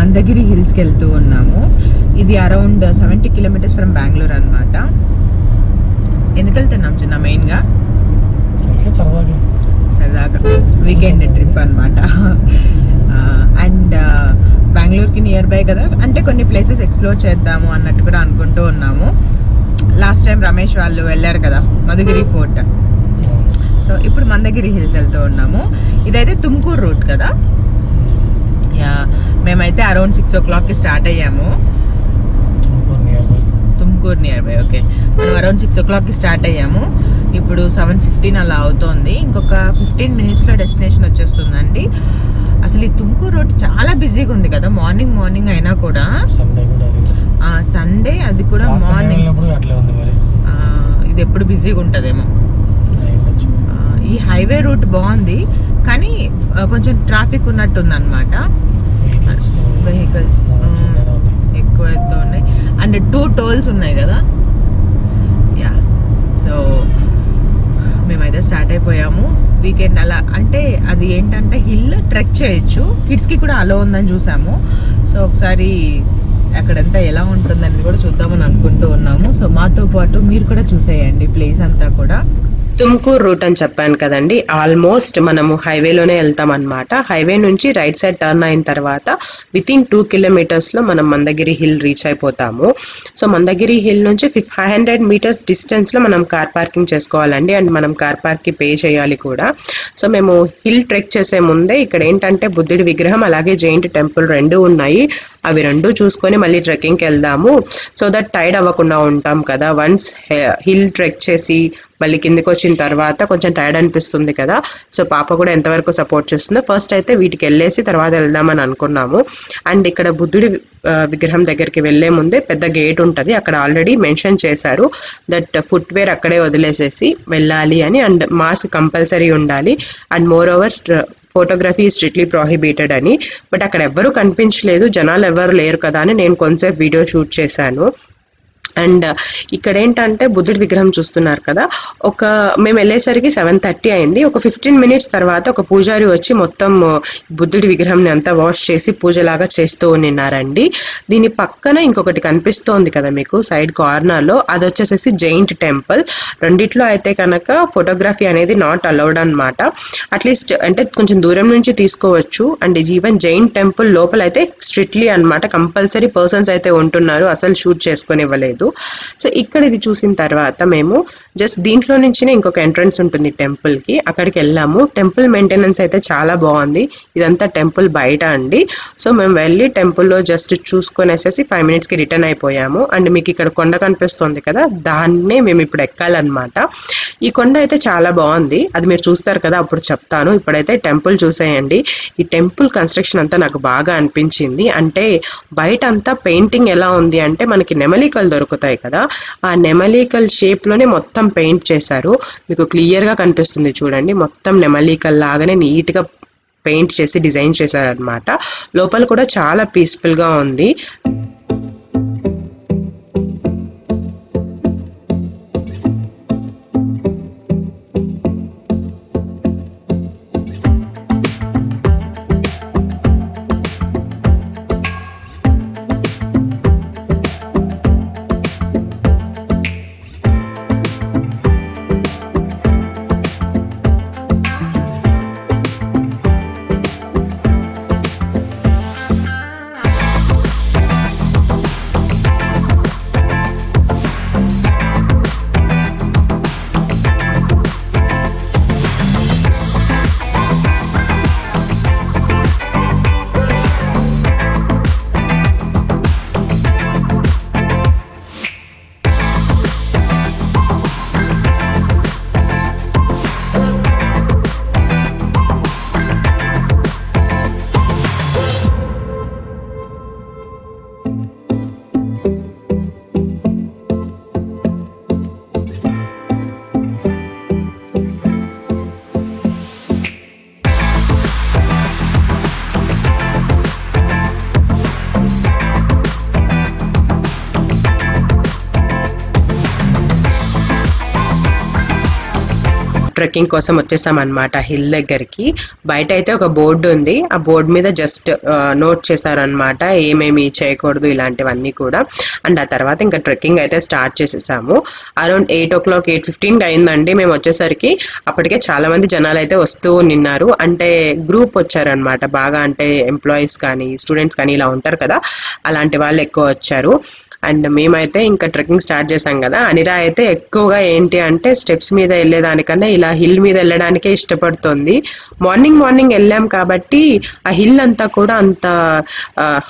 మందగిరి హిల్స్కి వెళ్తూ ఉన్నాము. ఇది around seventy kilometres from Bengaluru అనమాట ఎందుకు వెళ్తున్నాం చిన్న మెయిన్గా? సరదాగా. వీకెండ్ ట్రిప్ అనమాట అండ్ బెంగళూరుకి నియర్ బై కదా? అంటే కొన్ని ప్లేసెస్ ఎక్స్ప్లోర్ చేద్దాము అన్నట్టు కూడా అనుకుంటూ ఉన్నాము. లాస్ట్ టైం రమేష్ వాళ్ళు వెళ్ళారు కదా మధుగిరి ఫోర్ట్. సో ఇప్పుడు మందగిరి హిల్స్ వెళ్తూ ఉన్నాము. ఇదైతే తుమ్కూరు రూట్ కదా? మేమైతే అరౌండ్ సిక్స్ ఓ క్లాక్కి స్టార్ట్ అయ్యాము. తుమ్కూరు నియర్ బై ఓకే మనం అరౌండ్ సిక్స్ ఓ క్లాక్కి స్టార్ట్ అయ్యాము. ఇప్పుడు సెవెన్ ఫిఫ్టీన్ అలా అవుతోంది. ఇంకొక ఫిఫ్టీన్ మినిట్స్లో డెస్టినేషన్ వచ్చేస్తుందండి. అసలు ఈ తుమ్కూరు రోడ్ చాలా బిజీగా ఉంది కదా మార్నింగ్ మార్నింగ్ అయినా కూడా. సండే అది. సండే అది కూడా మార్నింగ్ ఇది ఎప్పుడు బిజీగా ఉంటుందేమో. ఈ హైవే రూట్ బాగుంది కానీ కొంచెం ట్రాఫిక్ ఉన్నట్టుంది అనమాట వెహికల్స్ ఆ, mm, ఎక్కువ ఎత్తు ఉన్నాయి. అండ్ టూ టోల్స్ ఉన్నాయి కదా? యా సో మేమైతే స్టార్ట్ అయిపోయాము. వీకెండ్ అలా అంటే అది ఏంటంటే హిల్ ట్రెక్ చేయొచ్చు. కిడ్స్కి కూడా అలో ఉందని చూసాము. సో ఒకసారి అక్కడంతా ఎలా ఉంటుందని కూడా చూద్దామని అనుకుంటూ ఉన్నాము. సో మాతో పాటు మీరు కూడా చూసేయండి. ప్లేస్ అంతా కూడా. తుమ్కూర్ రూట్ అని చెప్పాను కదండి. ఆల్మోస్ట్ మనము హైవేలోనే వెళ్తాం అనమాట హైవే నుంచి రైట్ సైడ్ టర్న్ అయిన తర్వాత విత్ ఇన్ టూ కిలోమీటర్స్లో మనం మందగిరి హిల్ రీచ్ అయిపోతాము. సో మందగిరి హిల్ నుంచి ఫిఫ్ ఫైవ్ హండ్రెడ్ మీటర్స్ డిస్టెన్స్లో మనం కార్ పార్కింగ్ చేసుకోవాలండి. అండ్ మనం కార్ పార్క్కి పే చేయాలి కూడా. సో మేము హిల్ ట్రెక్ చేసే ముందే ఇక్కడ ఏంటంటే బుద్ధుడి విగ్రహం అలాగే జైంట్ టెంపుల్ రెండు ఉన్నాయి. అవి రెండు చూసుకొని మళ్ళీ ట్రెక్కింగ్కి వెళ్దాము. సో దట్ టైర్డ్ అవ్వకుండా ఉంటాం కదా. వన్స్ హిల్ ట్రెక్ చేసి మళ్ళీ కిందకి వచ్చిన తర్వాత కొంచెం టైర్డ్ అనిపిస్తుంది కదా. సో పాప కూడా ఎంతవరకు సపోర్ట్ చేస్తుందో ఫస్ట్ అయితే వీటికి వెళ్ళేసి తర్వాత వెళ్దామని అనుకున్నాము. అండ్ ఇక్కడ బుద్ధుడి విగ్రహం దగ్గరికి వెళ్ళే ముందే పెద్ద గేట్ ఉంటుంది. అక్కడ ఆల్రెడీ మెన్షన్ చేశారు దట్ ఫుట్వేర్ అక్కడే వదిలేసేసి వెళ్ళాలి అని. అండ్ మాస్క్ కంపల్సరీ ఉండాలి. And moreover photography strictly prohibited అని. బట్ అక్కడ ఎవ్వరూ కనిపించలేదు. జనాలు ఎవరు లేరు కదా అని నేను కొంతసేపు వీడియో షూట్ చేశాను. అండ్ ఇక్కడ ఏంటంటే బుద్ధుడి విగ్రహం చూస్తున్నారు కదా. ఒక మేము వెళ్ళేసరికి సెవెన్ థర్టీ అయింది. ఒక ఫిఫ్టీన్ మినిట్స్ తర్వాత ఒక పూజారి వచ్చి మొత్తం బుద్ధుడి విగ్రహంని అంతా వాష్ చేసి పూజలాగా చేస్తూ ఉన్నారండి. దీని పక్కన ఇంకొకటి కనిపిస్తోంది కదా మీకు సైడ్ కార్నర్లో అది వచ్చేసేసి జైంట్ టెంపుల్. రెండిట్లో అయితే కనుక ఫోటోగ్రఫీ అనేది నాట్ అలౌడ్ అనమాట అట్లీస్ట్ అంటే కొంచెం దూరం నుంచి తీసుకోవచ్చు. అండ్ ఈవెన్ జైన్ టెంపుల్ లోపల అయితే స్ట్రిక్ట్లీ అన్నమాట. కంపల్సరీ పర్సన్స్ అయితే ఉంటున్నారు. అసలు షూట్ చేసుకొని ఇవ్వలేదు సో ఇక్కడ ఇది చూసిన తర్వాత మేము జస్ట్ దీంట్లో నుంచినే ఇంకొక ఎంట్రన్స్ ఉంటుంది టెంపుల్కి. అక్కడికి వెళ్ళాము. టెంపుల్ మెయింటెనెన్స్ అయితే చాలా బాగుంది. ఇదంతా టెంపుల్ బయట అండి. సో మేము వెళ్ళి టెంపుల్లో జస్ట్ చూసుకొనేసేసి ఫైవ్ మినిట్స్కి రిటర్న్ అయిపోయాము. అండ్ మీకు ఇక్కడ కొండ కనిపిస్తుంది కదా దాన్నే మేము ఇప్పుడు ఎక్కాలన్నమాట. ఈ కొండ అయితే చాలా బాగుంది. అది మీరు చూస్తారు కదా అప్పుడు చెప్తాను. ఇప్పుడైతే టెంపుల్ చూసేయండి. ఈ టెంపుల్ కన్స్ట్రక్షన్ అంతా నాకు బాగా అనిపించింది. అంటే బయట అంతా పెయింటింగ్ ఎలా ఉంది అంటే మనకి నెమలికలు దొరుకుతాయి కదా. ఆ నెమలికల్ షేప్లోనే మొత్తం పెయింట్ చేశారు. మీకు క్లియర్గా కనిపిస్తుంది చూడండి. మొత్తం నెమలికల్ లాగానే నీట్గా పెయింట్ చేసి డిజైన్ చేశారనమాట లోపల కూడా చాలా పీస్ఫుల్గా ఉంది. ట్రెక్కింగ్ కోసం వచ్చేసాం అనమాట హిల్ దగ్గరికి. బయట అయితే ఒక బోర్డు ఉంది. ఆ బోర్డు మీద జస్ట్ నోట్ చేశారనమాట ఏమేమి చేయకూడదు ఇలాంటివన్నీ కూడా. అండ్ ఆ తర్వాత ఇంకా ట్రెక్కింగ్ అయితే స్టార్ట్ చేసేసాము. Around eight o'clock eight fifteen అయిందండి మేము వచ్చేసరికి. అప్పటికే చాలా మంది జనాలు అయితే వస్తూ నిన్నారు. అంటే గ్రూప్ వచ్చారనమాట బాగా అంటే ఎంప్లాయీస్ కానీ స్టూడెంట్స్ కానీ ఇలా ఉంటారు కదా. అలాంటి వాళ్ళు ఎక్కువ వచ్చారు. అండ్ మేమైతే ఇంకా ట్రెక్కింగ్ స్టార్ట్ చేసాం కదా. అనిరా అయితే ఎక్కువగా ఏంటి అంటే స్టెప్స్ మీద వెళ్ళేదానికన్నా ఇలా హిల్ మీద వెళ్ళడానికే ఇష్టపడుతుంది. మార్నింగ్ మార్నింగ్ వెళ్ళాం కాబట్టి ఆ హిల్ అంతా కూడా అంత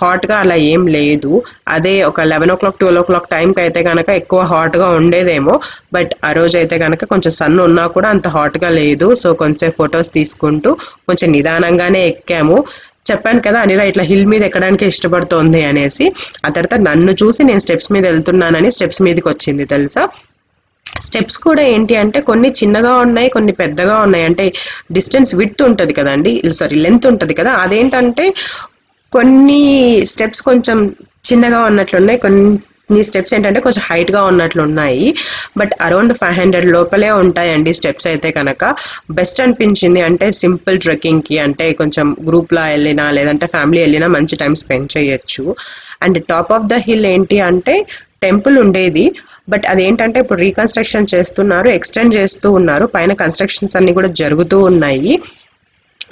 హాట్గా అలా ఏం లేదు. అదే ఒక eleven o'clock twelve o'clock టైంకి అయితే కనుక ఎక్కువ హాట్గా ఉండేదేమో. బట్ ఆ రోజు అయితే కనుక కొంచెం సన్ ఉన్నా కూడా అంత హాట్గా లేదు. సో కొంచెం ఫొటోస్ తీసుకుంటూ కొంచెం నిదానంగానే ఎక్కాము. చెప్పాను కదా అనిరా ఇట్లా హిల్ మీద ఎక్కడానికి ఇష్టపడుతోంది అనేసి. ఆ తర్వాత నన్ను చూసి నేను స్టెప్స్ మీద వెళ్తున్నానని స్టెప్స్ మీదకి వచ్చింది తెలుసా? స్టెప్స్ కూడా ఏంటి అంటే కొన్ని చిన్నగా ఉన్నాయి కొన్ని పెద్దగా ఉన్నాయి. అంటే డిస్టెన్స్ విత్ ఉంటుంది కదండి సారీ లెంత్ ఉంటుంది కదా. అదేంటంటే కొన్ని స్టెప్స్ కొంచెం చిన్నగా ఉన్నట్లున్నాయి కొన్ని స్టెప్స్ ఏంటంటే కొంచెం హైట్గా ఉన్నట్లు ఉన్నాయి బట్ అరౌండ్ ఫైవ్ హండ్రెడ్ లోపలే ఉంటాయండి స్టెప్స్ అయితే కనుక. బెస్ట్ అనిపించింది అంటే సింపుల్ ట్రెక్కింగ్కి అంటే కొంచెం గ్రూప్లా వెళ్ళినా లేదంటే ఫ్యామిలీ వెళ్ళినా మంచి టైం స్పెండ్ చేయొచ్చు. And top of the hill ఏంటి అంటే టెంపుల్ ఉండేది. బట్ అదేంటంటే ఇప్పుడు రీకన్స్ట్రక్షన్ చేస్తున్నారు ఎక్స్టెండ్ చేస్తూ ఉన్నారు. పైన కన్స్ట్రక్షన్స్ అన్ని కూడా జరుగుతూ ఉన్నాయి.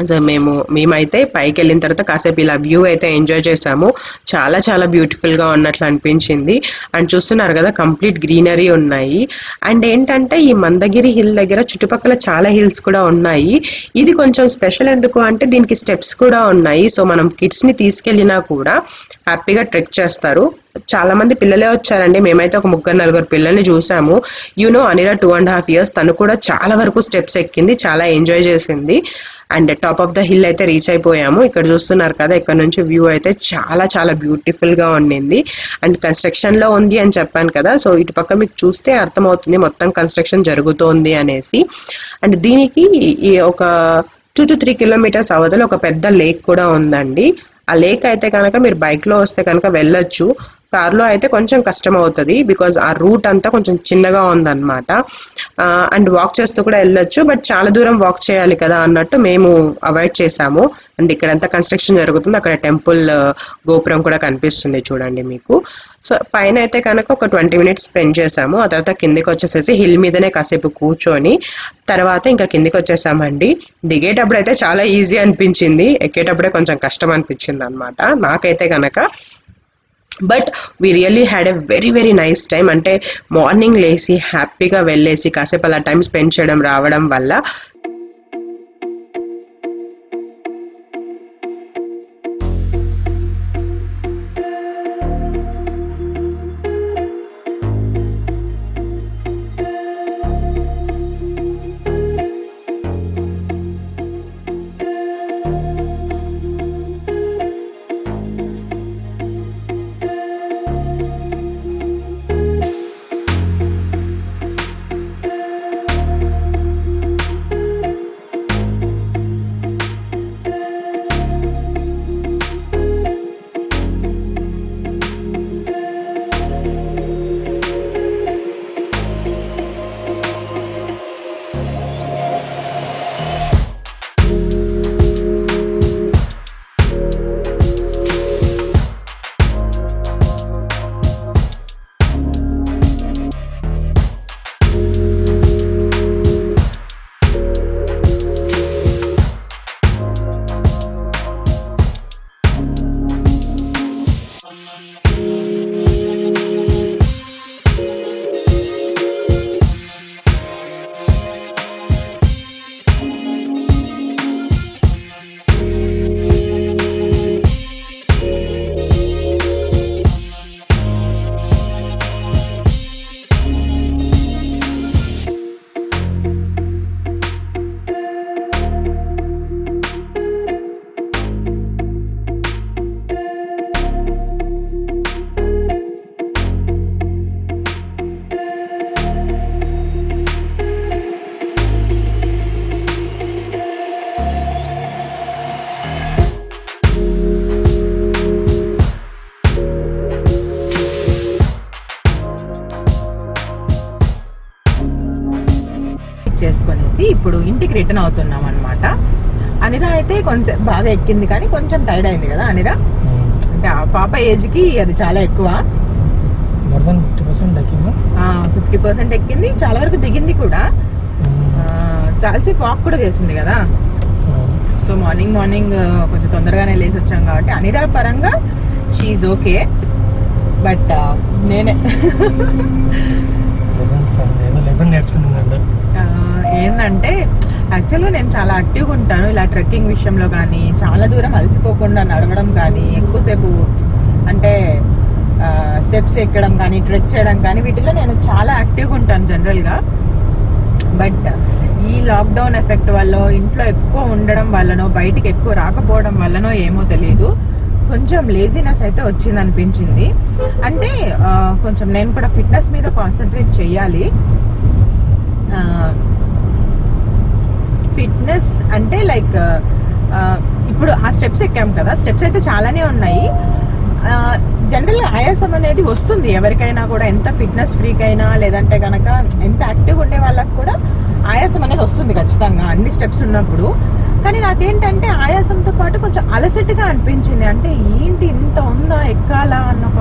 సో మేము మేమైతే పైకి వెళ్ళిన తర్వాత కాసేపు ఇలా వ్యూ అయితే ఎంజాయ్ చేసాము. చాలా చాలా బ్యూటిఫుల్గా ఉన్నట్లు అనిపించింది. అండ్ చూస్తున్నారు కదా కంప్లీట్ గ్రీనరీ ఉన్నాయి. అండ్ ఏంటంటే ఈ మందగిరి హిల్ దగ్గర చుట్టుపక్కల చాలా హిల్స్ కూడా ఉన్నాయి. ఇది కొంచెం స్పెషల్ ఎందుకు అంటే దీనికి స్టెప్స్ కూడా ఉన్నాయి. సో మనం కిడ్స్ని తీసుకెళ్ళినా కూడా హ్యాపీగా ట్రెక్ చేస్తారు. చాలా మంది పిల్లలే వచ్చారండి. మేమైతే ఒక ముగ్గురు నలుగురు పిల్లల్ని చూసాము. You know Anira two and half years తను కూడా చాలా వరకు స్టెప్స్ ఎక్కింది చాలా ఎంజాయ్ చేసింది. And top of the hill అయితే రీచ్ అయిపోయాము. ఇక్కడ చూస్తున్నారు కదా ఇక్కడ నుంచి వ్యూ అయితే చాలా చాలా బ్యూటిఫుల్గా ఉండింది. అండ్ కన్స్ట్రక్షన్లో ఉంది అని చెప్పాను కదా సో ఇటు పక్క మీకు చూస్తే అర్థమవుతుంది మొత్తం కన్స్ట్రక్షన్ జరుగుతోంది అనేసి. అండ్ దీనికి ఈ ఒక టూ టు త్రీ కిలోమీటర్స్ అవతల ఒక పెద్ద లేక్ కూడా ఉందండి. ఆ లేక్ అయితే కనుక మీరు బైక్లో వస్తే కనుక వెళ్ళొచ్చు. కార్లో అయితే కొంచెం కష్టం అవుతుంది బికాజ్ ఆ రూట్ అంతా కొంచెం చిన్నగా ఉందన్నమాట. అండ్ వాక్ చేస్తూ కూడా వెళ్ళొచ్చు బట్ చాలా దూరం వాక్ చేయాలి కదా అన్నట్టు మేము అవాయిడ్ చేసాము అండ్ ఇక్కడ ఎంత కన్స్ట్రక్షన్ జరుగుతుంది అక్కడ టెంపుల్ గోపురం కూడా కనిపిస్తుంది చూడండి మీకు. సో పైన అయితే కనుక ఒక ట్వంటీ మినిట్స్ స్పెండ్ చేసాము ఆ తర్వాత కిందికి వచ్చేసేసి హిల్ మీదనే కాసేపు కూర్చొని తర్వాత ఇంకా కిందికి వచ్చేసామండి. దిగేటప్పుడు అయితే చాలా ఈజీ అనిపించింది ఎక్కేటప్పుడే కొంచెం కష్టం అనిపించింది అనమాట నాకైతే కనుక but we really had a very very nice time అంటే మార్నింగ్ లేసి హ్యాపీగా వెళ్ళేసి కాసేపు అలా టైం స్పెండ్ చేయడం రావడం వల్ల ఇంటికి రిటర్న్ అవుతున్నాం అనమాట అనిరా అయితే కొంచెం బాగా ఎక్కింది కానీ కొంచెం టైర్డ్ అయింది కదా అనిరా? అంటే ఆ పాప ఏజ్కి అది చాలా ఎక్కువ. ఫిఫ్టీ పర్సెంట్ ఎక్కిందా? చాలా వరకు దిగింది కూడా. చాలాసేపు వాక్ కూడా చేసింది కదా. సో మార్నింగ్ మార్నింగ్ కొంచెం తొందరగానే లేచి వచ్చాం కాబట్టి అనిరా పరంగా షీఈ్ ఓకే బట్ నేనే. లెసన్ నేర్చుకుంటుందంట ఏంటంటే యాక్చువల్గా నేను చాలా యాక్టివ్గా ఉంటాను. ఇలా ట్రెక్కింగ్ విషయంలో కానీ చాలా దూరం అలసిపోకుండా నడవడం కానీ ఎక్కువసేపు అంటే స్టెప్స్ ఎక్కడం కానీ ట్రెక్ చేయడం కానీ వీటిలో నేను చాలా యాక్టివ్గా ఉంటాను జనరల్గా బట్ ఈ లాక్డౌన్ ఎఫెక్ట్ వల్ల ఇంట్లో ఎక్కువ ఉండడం వల్లనో బయటికి ఎక్కువ రాకపోవడం వల్లనో ఏమో తెలియదు కొంచెం లేజినెస్ అయితే వచ్చింది అనిపించింది అంటే కొంచెం నేను కూడా ఫిట్నెస్ మీద కాన్సన్ట్రేట్ చేయాలి. ఫిట్నెస్ అంటే లైక్ ఇప్పుడు ఆ స్టెప్స్ ఎక్కాం కదా స్టెప్స్ అయితే చాలానే ఉన్నాయి. జనరల్ ఆయాసం అనేది వస్తుంది ఎవరికైనా కూడా ఎంత ఫిట్నెస్ ఫ్రీక్ అయినా లేదంటే కనుక ఎంత యాక్టివ్ ఉండే వాళ్ళకి కూడా ఆయాసం అనేది వస్తుంది ఖచ్చితంగా అన్ని స్టెప్స్ ఉన్నప్పుడు. కానీ నాకేంటంటే ఆయాసంతో పాటు కొంచెం అలసటగా అనిపించింది. అంటే ఏంటి ఇంత ఉందా ఎక్కాలా అన్న ఒక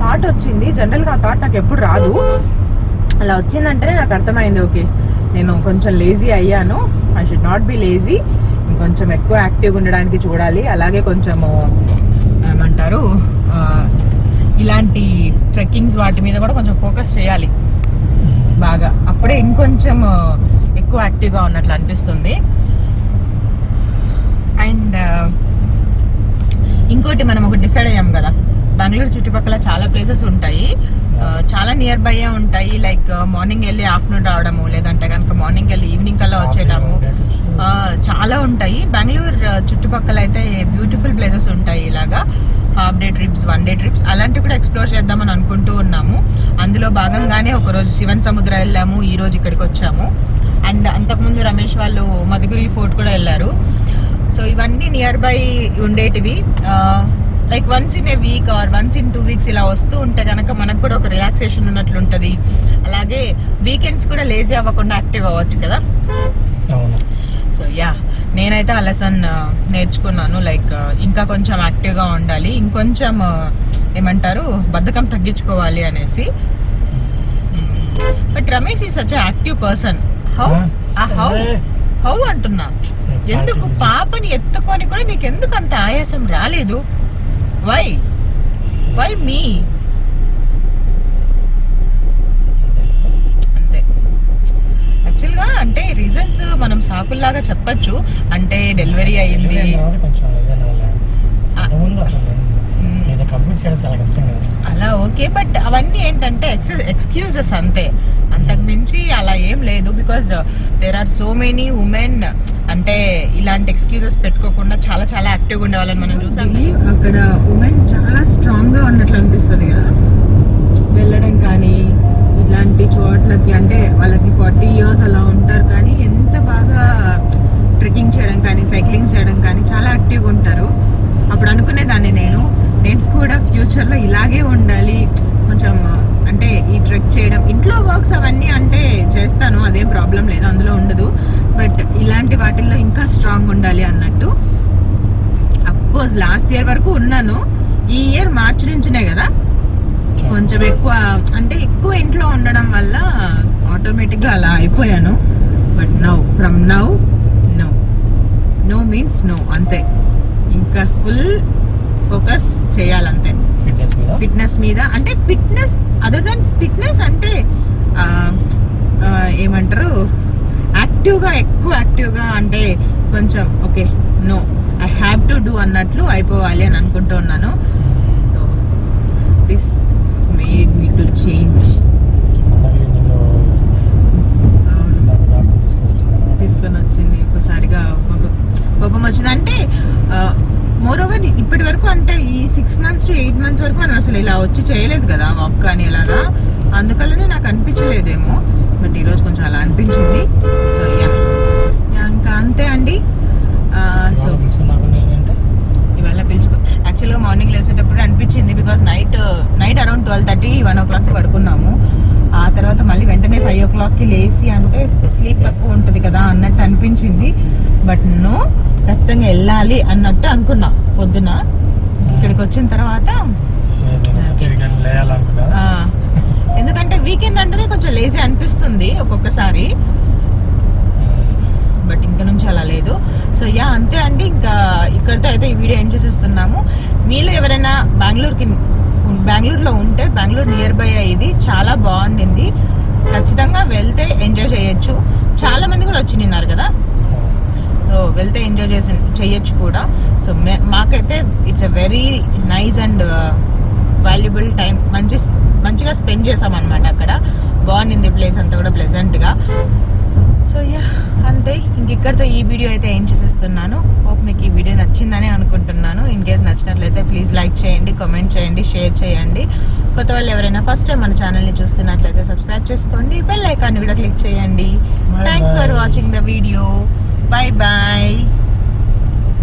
థాట్ వచ్చింది. జనరల్గా ఆ థాట్ నాకు ఎప్పుడు రాదు. అలా వచ్చిందంటేనే నాకు అర్థమైంది ఓకే. నేను కొంచెం లేజీ అయ్యాను. I should not be lazy కొంచెం ఎక్కువ యాక్టివ్గా ఉండడానికి చూడాలి. అలాగే కొంచెము ఏమంటారు ఇలాంటి ట్రెక్కింగ్స్ వాటి మీద కూడా కొంచెం ఫోకస్ చేయాలి. బాగా. అప్పుడే ఇంకొంచెం ఎక్కువ యాక్టివ్గా ఉన్నట్లు అనిపిస్తుంది. అండ్ ఇంకోటి మనం ఒకటి డిసైడ్ అయ్యాం కదా. బెంగళూరు చుట్టుపక్కల చాలా ప్లేసెస్ ఉంటాయి. చాలా నియర్ బై ఉంటాయి. లైక్ మార్నింగ్ వెళ్ళి ఆఫ్టర్నూన్ రావడము లేదంటే కనుక మార్నింగ్ వెళ్ళి ఈవినింగ్ కల్లా వచ్చేయడము. చాలా ఉంటాయి. బెంగళూరు చుట్టుపక్కల అయితే బ్యూటిఫుల్ ప్లేసెస్ ఉంటాయి ఇలాగా. Half day trips one day trips అలాంటివి కూడా ఎక్స్ప్లోర్ చేద్దామని అనుకుంటూ ఉన్నాము. అందులో భాగంగానే ఒక రోజు శివన్ సముద్ర వెళ్ళాము ఈ రోజు ఇక్కడికి వచ్చాము. అండ్ అంతకుముందు రమేష్ వాళ్ళు మధుగిరి ఫోర్ట్ కూడా వెళ్ళారు. సో ఇవన్నీ నియర్ బై ఉండేటివి. Like once in a week or once in two weeks ఇలా వస్తూ ఉంటే కనుక మనకు కూడా ఒక రిలాక్సేషన్ ఉన్నట్లు ఉంటుంది. అలాగే వీకెండ్స్ కూడా లేజీ అవ్వకుండా యాక్టివ్ అవ్వచ్చు కదా? సో యా నేనైతే ఆ లెసన్ నేర్చుకున్నాను లైక్ ఇంకా కొంచెం యాక్టివ్గా ఉండాలి. ఇంకొంచెం ఏమంటారు బద్ధకం తగ్గించుకోవాలి అనేసి. But Ramesh is such active person how how how అంటున్నా? ఎందుకు పాపని ఎత్తుకొని కూడా నీకు ఎందుకు అంత ఆయాసం రాలేదు? వై వై మీ యాక్చువల్గా అంటే రీజన్స్ మనం సాకుల్లాగా చెప్పొచ్చు. అంటే డెలివరీ కదా. అలా ఓకే బట్ అవన్నీ ఏంటంటే ఎక్స్క్యూజెస్ అంతే. అంతకు మించి అలా ఏం లేదు because there are so many women అంటే ఇలాంటి ఎక్స్క్యూజెస్ పెట్టుకోకుండా చాలా చాలా యాక్టివ్గా ఉండే వాళ్ళని మనం చూసాం. అక్కడ ఉమెన్ చాలా స్ట్రాంగ్గా ఉన్నట్లు అనిపిస్తుంది కదా. వెళ్ళడం కానీ ఇలాంటి చోట్లకి అంటే వాళ్ళకి ఫార్టీ ఇయర్స్ అలా ఉంటారు కానీ ఎంత బాగా ట్రెక్కింగ్ చేయడం కానీ సైక్లింగ్ చేయడం కానీ చాలా యాక్టివ్గా ఉంటారు. అప్పుడు అనుకునేదాన్ని నేను నేను కూడా ఫ్యూచర్లో ఇలాగే ఉండాలి కొంచెం అంటే ఈ ట్రెక్ చేయడం ఇంట్లో వర్క్స్ అవన్నీ అంటే చేస్తాను అదేం ప్రాబ్లం లేదు అందులో ఉండదు. బట్ ఇలాంటి వాటిల్లో ఇంకా స్ట్రాంగ్ ఉండాలి అన్నట్టు. అఫ్కోర్స్ లాస్ట్ ఇయర్ వరకు ఉన్నాను. ఈ ఇయర్ మార్చి నుంచినే కదా. కొంచెం ఎక్కువ అంటే ఎక్కువ ఇంట్లో ఉండడం వల్ల ఆటోమేటిక్గా అలా అయిపోయాను. But now from now no no means no అంతే. ఇంకా ఫుల్ ఫోకస్ చేయాలంతే. ఫిట్నెస్ మీద? అంటే ఫిట్నెస్ అదర్ దాన్ ఫిట్నెస్ అంటే ఏమంటారు యాక్టివ్గా ఎక్కువ యాక్టివ్గా అంటే కొంచెం okay no I have to do అన్నట్లు అయిపోవాలి అని అనుకుంటూ ఉన్నాను. So this made me to change తీసుకొని వచ్చింది. ఒకసారిగా కోపం వచ్చింది. అంటే మోర్ ఓవర్ ఇప్పటి వరకు అంటే ఈ six months to eight months వరకు మనం అసలు ఇలా వచ్చి చేయలేదు కదా వాక్ కానీ ఇలాగా అందుకల్లనే నాకు అనిపించలేదేమో. బట్ ఈరోజు కొంచెం అలా అనిపించింది. సో యా ఇంకా అంతే అండి. సో ఏంటంటే ఇవాళ పిలుచుకో యాక్చువల్గా మార్నింగ్ లేసేటప్పుడు అనిపించింది because night night around twelve thirty one o'clock పడుకున్నాము. ఆ తర్వాత మళ్ళీ వెంటనే ఫైవ్ ఓ క్లాక్కి లేచి అంటే స్లీప్ తక్కువ ఉంటుంది కదా అన్నట్టు అనిపించింది. బట్ నో ఖచ్చితంగా వెళ్ళాలి అన్నట్టు అనుకున్నా. పొద్దున ఇక్కడికి వచ్చిన తర్వాత ఎందుకంటే వీకెండ్ అంటేనే కొంచెం లేజీ అనిపిస్తుంది ఒక్కొక్కసారి. బట్ ఇంక నుంచి అలా లేదు. సో యా అంతే అండి. ఇంకా ఇక్కడితో అయితే ఈ వీడియో ఏం చేసేస్తున్నాము? మీలో ఎవరైనా బెంగళూరుకి బెంగళూరులో ఉంటే బెంగళూరు నియర్ బై ఇది చాలా బాగుండింది. ఖచ్చితంగా వెళ్తే ఎంజాయ్ చేయొచ్చు. చాలా మంది కూడా వచ్చి నిన్నారు కదా? సో వెళ్తే ఎంజాయ్ చేసి చేయొచ్చు కూడా. సో మే- మాకైతే it's a very nice and valuable time మంచి మంచిగా స్పెండ్ చేసాం అనమాట అక్కడ. బాగుండింది ప్లేస్ అంతా కూడా ప్లెజెంట్గా సో యా అంతే. ఇంక ఇక్కడితో ఈ వీడియో అయితే ఏం చేసేస్తున్నాను? హోప్ మీకు ఈ వీడియో నచ్చిందని అనుకుంటున్నాను. ఇన్ కేస్ నచ్చినట్లయితే ప్లీజ్ లైక్ చేయండి కామెంట్ చేయండి షేర్ చేయండి. కొత్త వాళ్ళు ఎవరైనా ఫస్ట్ టైం మన ఛానల్ని చూస్తున్నట్లయితే సబ్స్క్రైబ్ చేసుకోండి. బెల్ ఐకాన్ని కూడా క్లిక్ చేయండి. Thanks for. Watching the video Bye-bye.